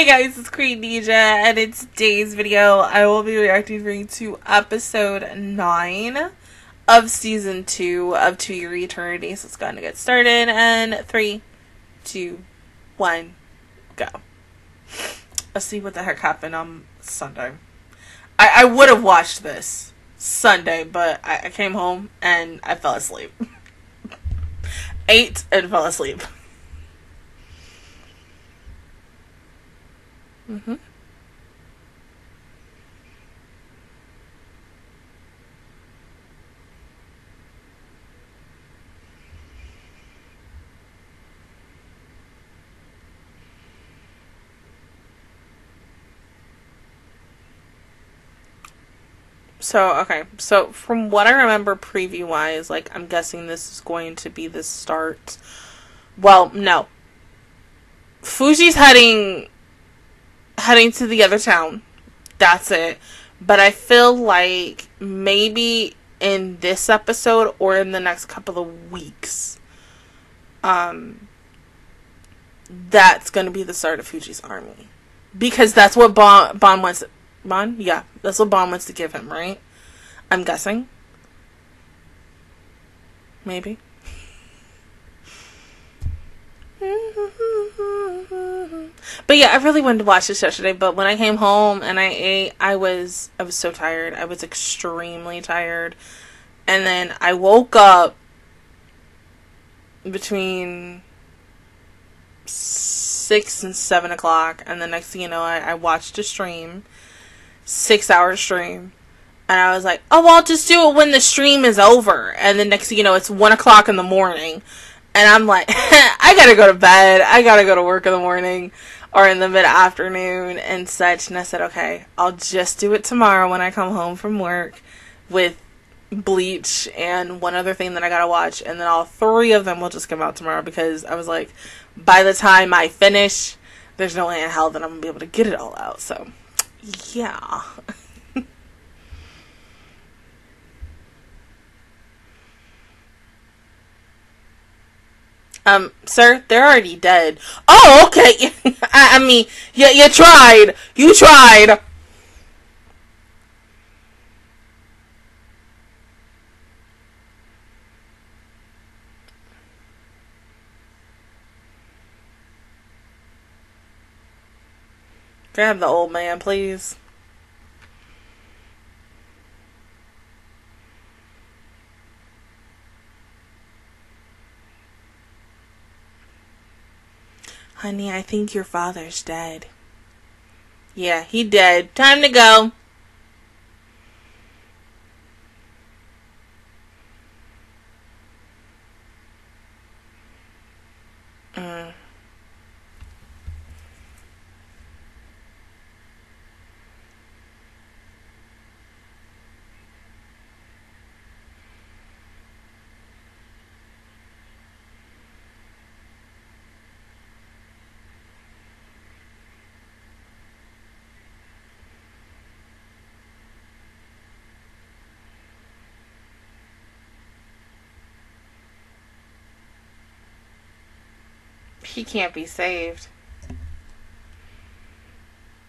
Hey guys, it's Queendija, and in today's video, I will be reacting to episode 9 of season 2 of To Your Eternity. So let's go ahead and get started. And three, two, one, go. Let's see what the heck happened on Sunday. I, I would have watched this Sunday, but I, I came home and I fell asleep. Ate and fell asleep. Mm-hmm. So, okay. So, from what I remember preview wise, like, I'm guessing this is going to be the start. Well, no. Fuji's heading heading to the other town. That's it. But I feel like maybe in this episode or in the next couple of weeks, um, that's going to be the start of Fuji's army. Because that's what Bon, Bon wants. Bon? Yeah, that's what Bon wants to give him, right? I'm guessing. Maybe. But yeah, I really wanted to watch this yesterday, but when I came home and I ate, I was I was so tired. I was extremely tired. And then I woke up between six and seven o'clock, and the next thing you know, I, I watched a stream, six hour stream, and I was like, oh, well, I'll just do it when the stream is over. And the next thing you know, it's one o'clock in the morning, and I'm like, I gotta go to bed. I gotta go to work in the morning or in the mid afternoon and such. And I said, okay, I'll just do it tomorrow when I come home from work with Bleach and one other thing that I gotta watch. And then all three of them will just come out tomorrow because I was like, by the time I finish, there's no way in hell that I'm gonna be able to get it all out. So, yeah. Um, sir, they're already dead. Oh, okay. I, I mean, you, you tried. You tried. Grab the old man, please. Honey, I think your father's dead. Yeah, he dead. Time to go. Mm. He can't be saved.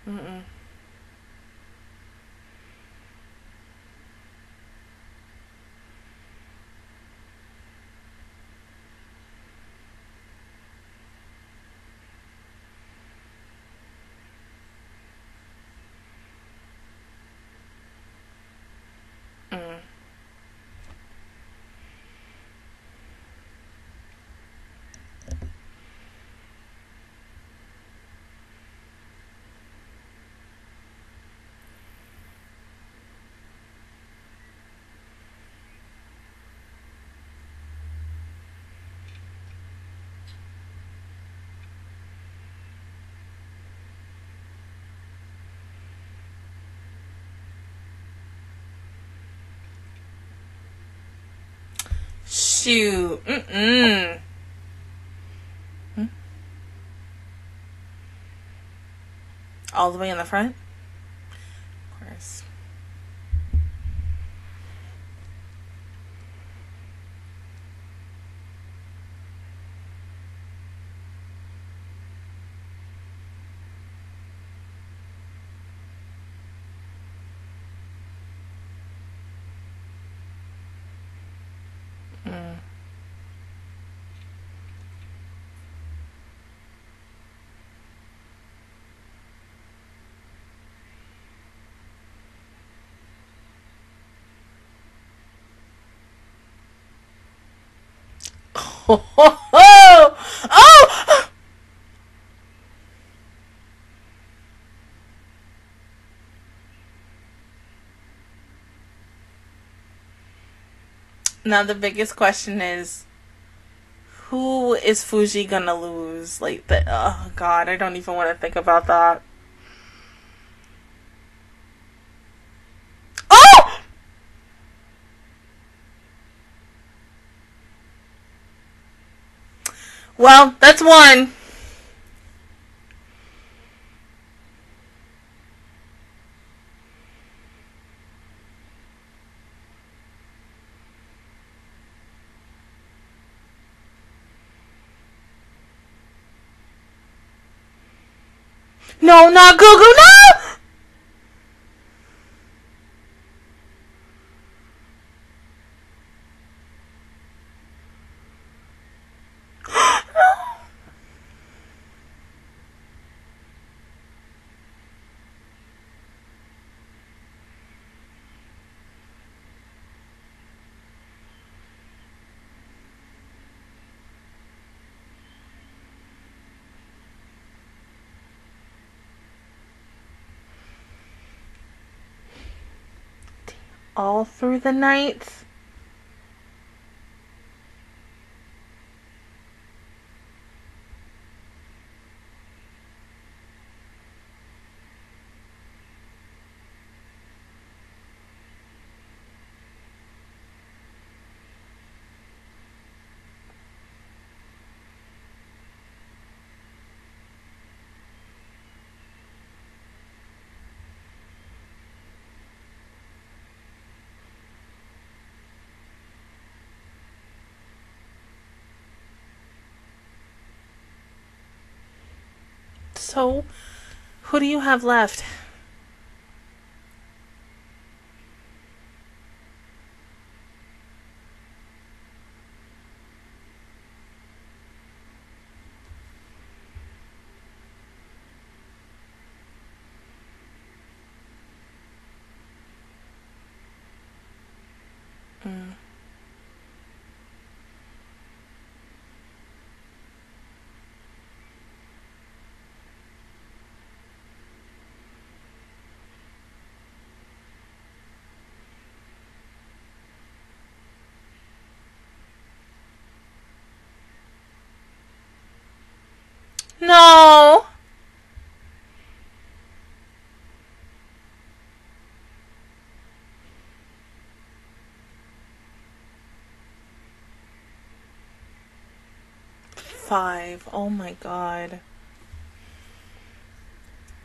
Mm-mm. Shoot. Mm-mm. Hmm? All the way in the front? Of course. Oh, oh, oh! Now the biggest question is who is Fuji gonna lose? Like the oh god, I don't even want to think about that. Oh! Well, that's one. No, not Gugu, no! All through the night. So, who do you have left? Mm. No. Five. Oh my god.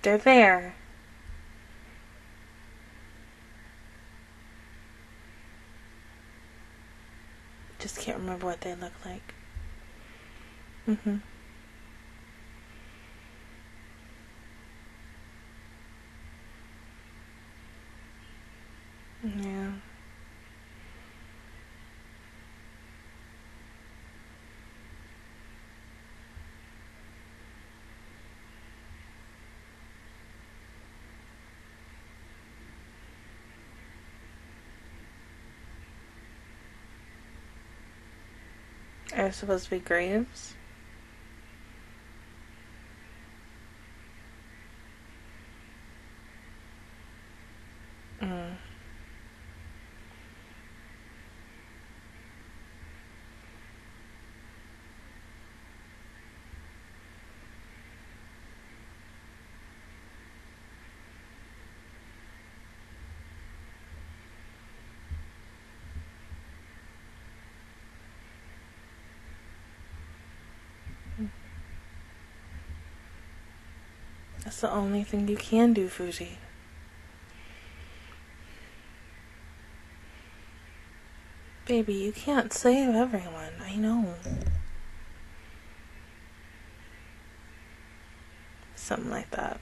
They're there. Just can't remember what they look like. Mm-hmm. Yeah. Are supposed to be graves? That's the only thing you can do, Fuji. Baby, you can't save everyone. I know. Something like that.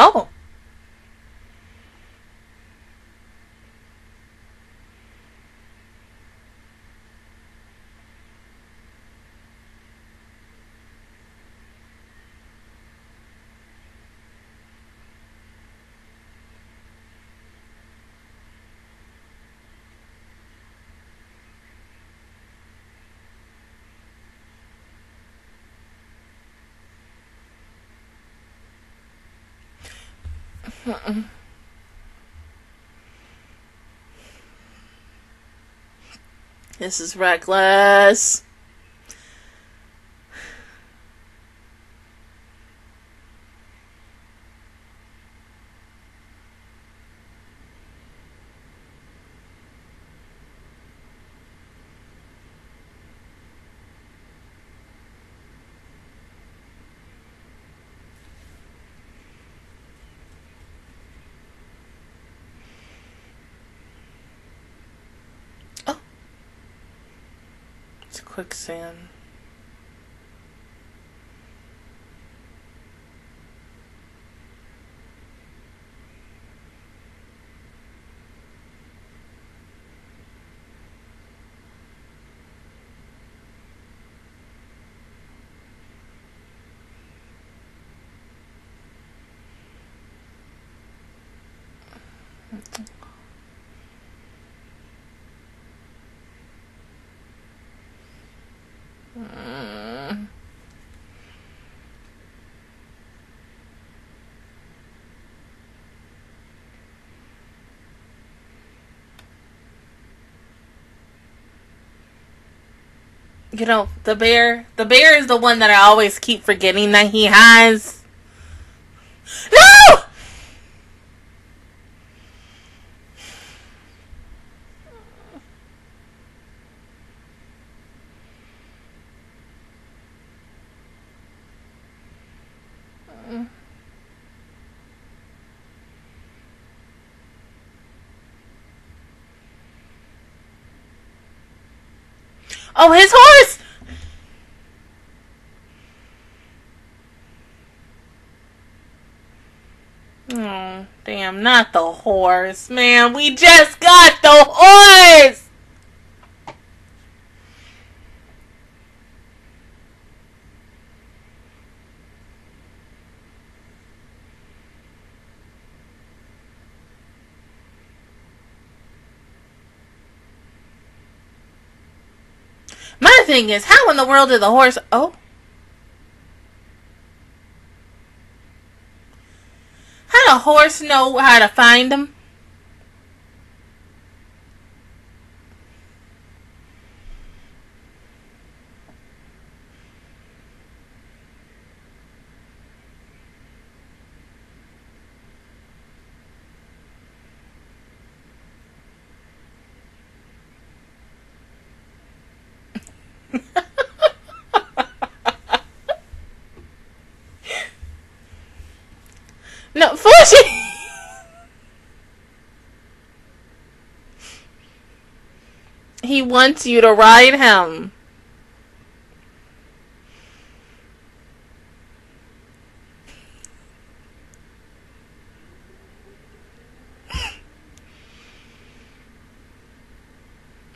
Oh. This is reckless. It's quicksand. You know, the bear, the bear is the one that I always keep forgetting that he has. No! Oh, his horse! Oh, damn, not the horse, man. We just got the horse! My thing is, how in the world did the horse. Oh. How did a horse know how to find him? No, Fuji! he wants you to ride him.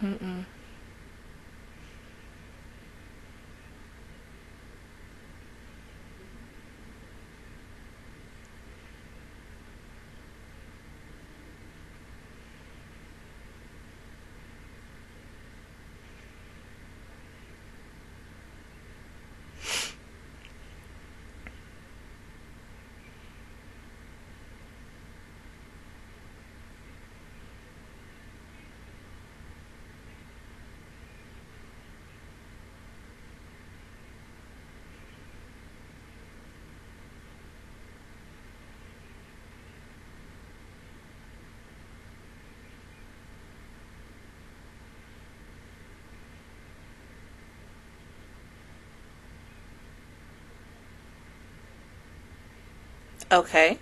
Mm-mm. Okay.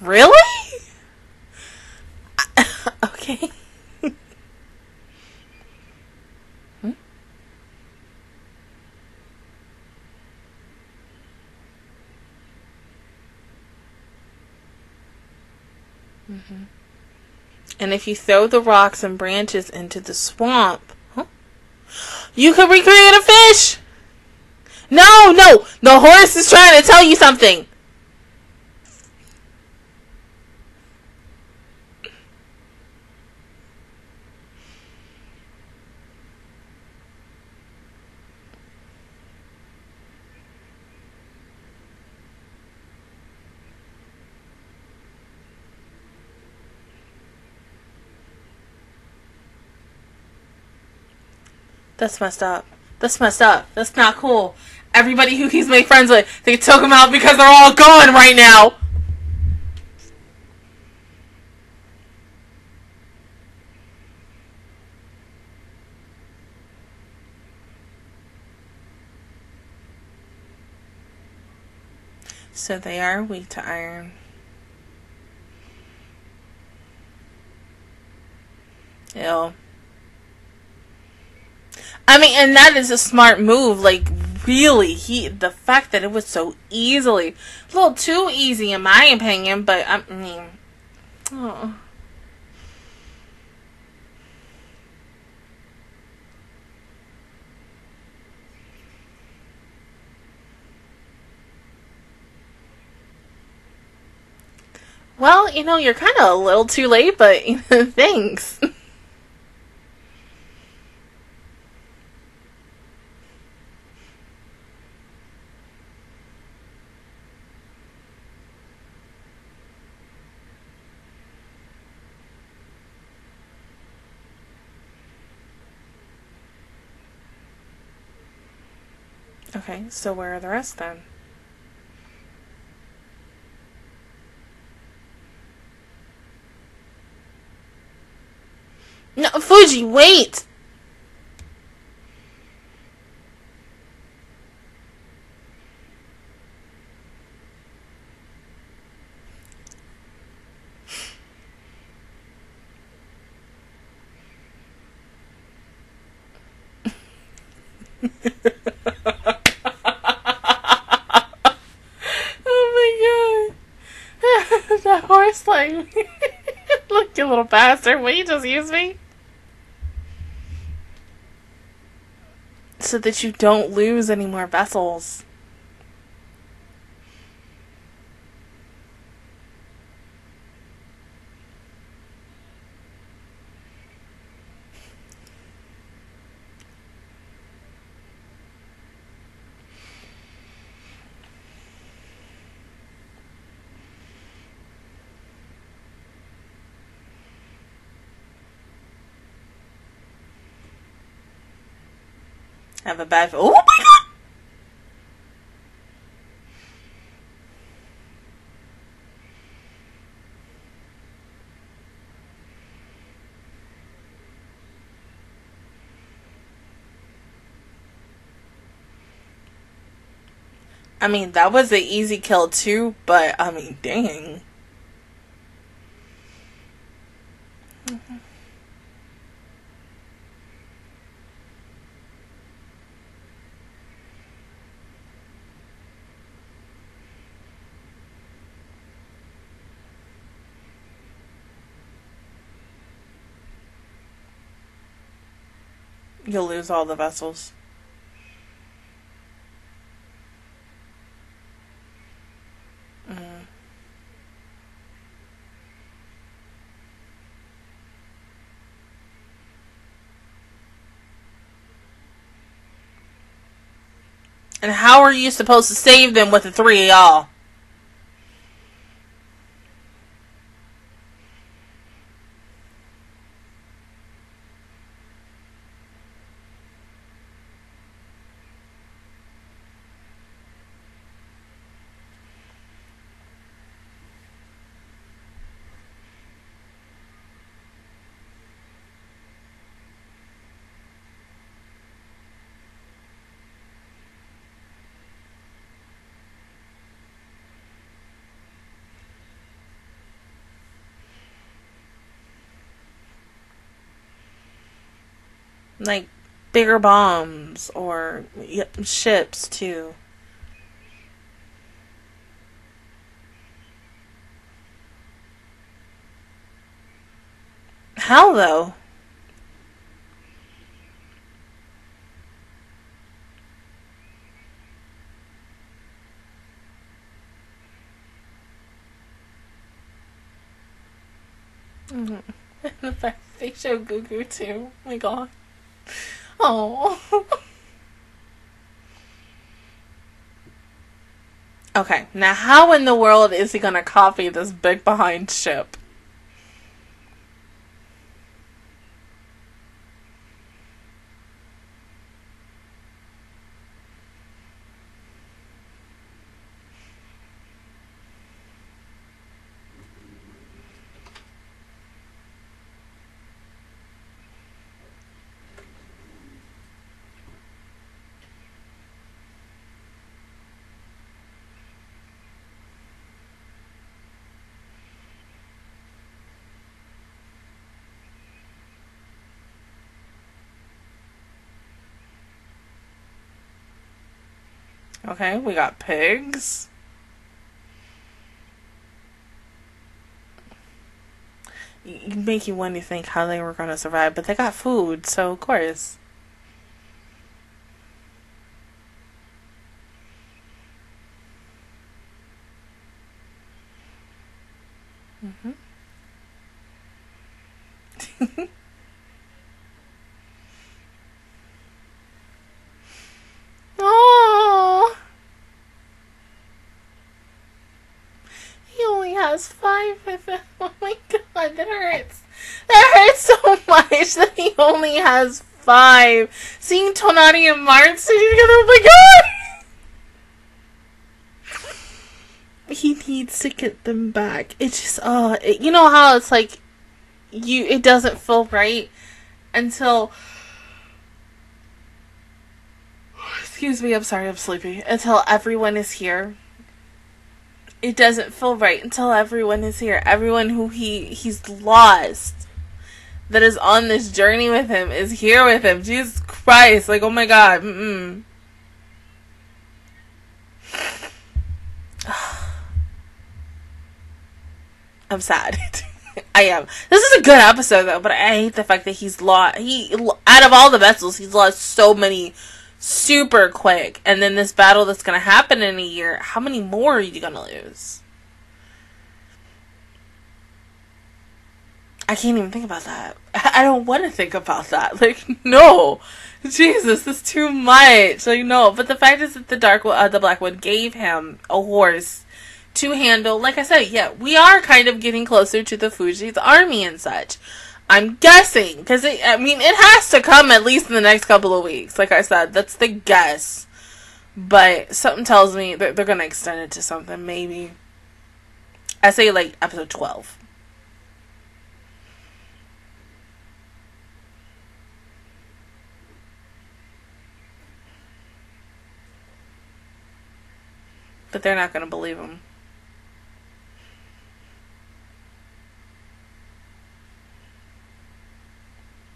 Really? okay. hmm? Mm-hmm. And if you throw the rocks and branches into the swamp, huh? you can recreate a fish. No, no, the horse is trying to tell you something. That's messed up. That's messed up. That's not cool. Everybody who he's made friends with, they took him out because they're all gone right now. So they are weak to iron. Ew. I mean, and that is a smart move. Like, really, he the fact that it was so easily, a little too easy in my opinion. But I mean, oh. Well, you know, you're kind of a little too late, but thanks. Okay, so where are the rest then? No, Fuji, wait! Look, you little bastard. Will you just use me? So that you don't lose any more vessels. Have a bad. Oh my god! I mean, that was an easy kill too, but I mean, dang. You'll lose all the vessels. Mm. And how are you supposed to save them with the three of y'all? Like bigger bombs or ships too. How though? Mm-hmm. the fact they show Gugu too. Oh my god. Oh. okay, now how in the world is he gonna copy this big behind ship? Okay, we got pigs. You make you want to think how they were going to survive, but they got food, so of course. Mm-hmm. has five. Oh my god, that hurts. That hurts so much that he only has five. Seeing Tonari and Martin sitting together, oh my god! he needs to get them back. It just, oh, you know how it's like, you, it doesn't feel right until. Excuse me, I'm sorry, I'm sleepy. Until everyone is here it doesn't feel right until everyone is here. Everyone who he he's lost that is on this journey with him is here with him. Jesus Christ! Like, oh my God. Mm-mm. I'm sad. I am. This is a good episode though, but I hate the fact that he's lost. He out of all the vessels, he's lost so many super quick. And then this battle that's going to happen in a year, how many more are you going to lose? I can't even think about that. I don't want to think about that. Like, no. Jesus, this is too much. Like, no. But the fact is that the Dark, uh, the Black One gave him a horse to handle. Like I said, yeah, we are kind of getting closer to the Fuji's army and such. I'm guessing because I mean it has to come at least in the next couple of weeks. Like I said, that's the guess. But something tells me that they're gonna extend it to something. Maybe I say like episode twelve. But they're not gonna believe him.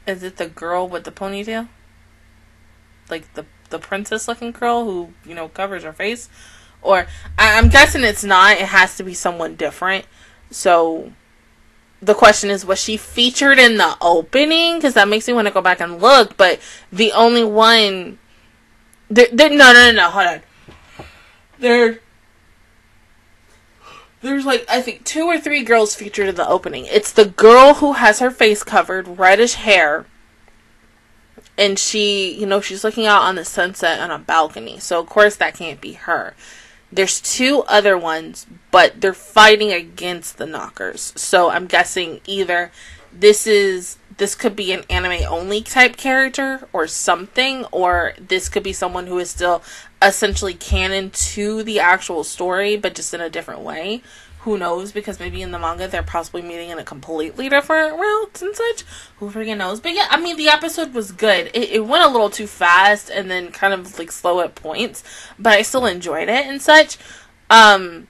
Is it the girl with the ponytail? Like the the princess looking girl who, you know, covers her face? Or I, I'm guessing it's not. It has to be someone different. So the question is, was she featured in the opening? Because that makes me want to go back and look. But the only one, no, no, no, no, hold on. There, there's like I think two or three girls featured in the opening. It's the girl who has her face covered, reddish hair, and she, you know, she's looking out on the sunset on a balcony. So of course that can't be her. There's two other ones, but they're fighting against the Nokkers. So I'm guessing either this is this could be an anime only type character or something, or this could be someone who is still essentially canon to the actual story, but just in a different way. Who knows? Because maybe in the manga they're possibly meeting in a completely different route and such. Who freaking knows? But yeah, I mean the episode was good. It, it went a little too fast and then kind of like slow at points, but I still enjoyed it and such. Um,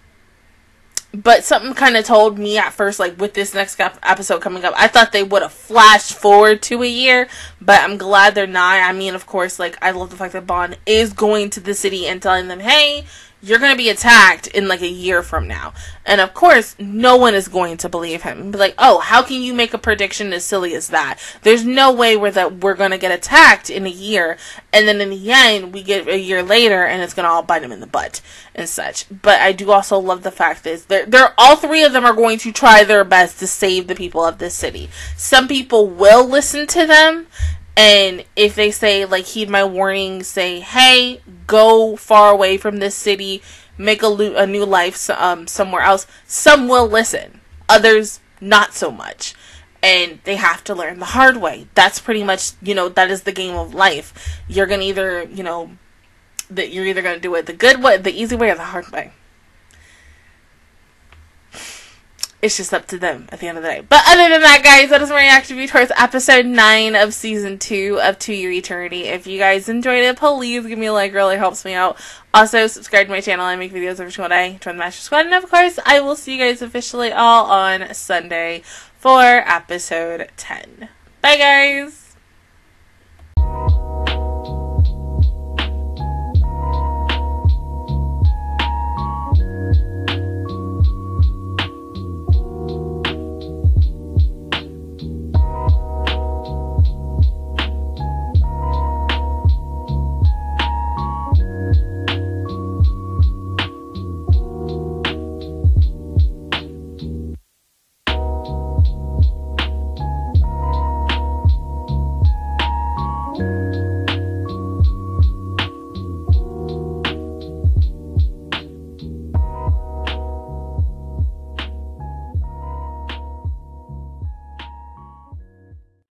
but something kind of told me at first, like with this next episode coming up, I thought they would have flashed forward to a year, but I'm glad they're not. I mean, of course, like I love the fact that Bond is going to the city and telling them, "Hey, you're going to be attacked in like a year from now. And of course, no one is going to believe him. Be like, oh, how can you make a prediction as silly as that? There's no way where that we're going to get attacked in a year. And then in the end, we get a year later and it's going to all bite him in the butt and such. But I do also love the fact that they're, they're, all three of them are going to try their best to save the people of this city. Some people will listen to them and if they say, like, heed my warning, say, hey, go far away from this city, make a, lo- a new life um, somewhere else, some will listen. Others, not so much. And they have to learn the hard way. That's pretty much, you know, that is the game of life. You're gonna either, you know, that you're either gonna do it the good way, the easy way, or the hard way. It's just up to them at the end of the day. But other than that, guys, that is my reaction to be towards episode 9 of season 2 of To Your Eternity. If you guys enjoyed it, please give me a like, really helps me out. Also, subscribe to my channel. I make videos every single day. Join the Master Squad. And of course, I will see you guys officially all on Sunday for episode 10. Bye, guys!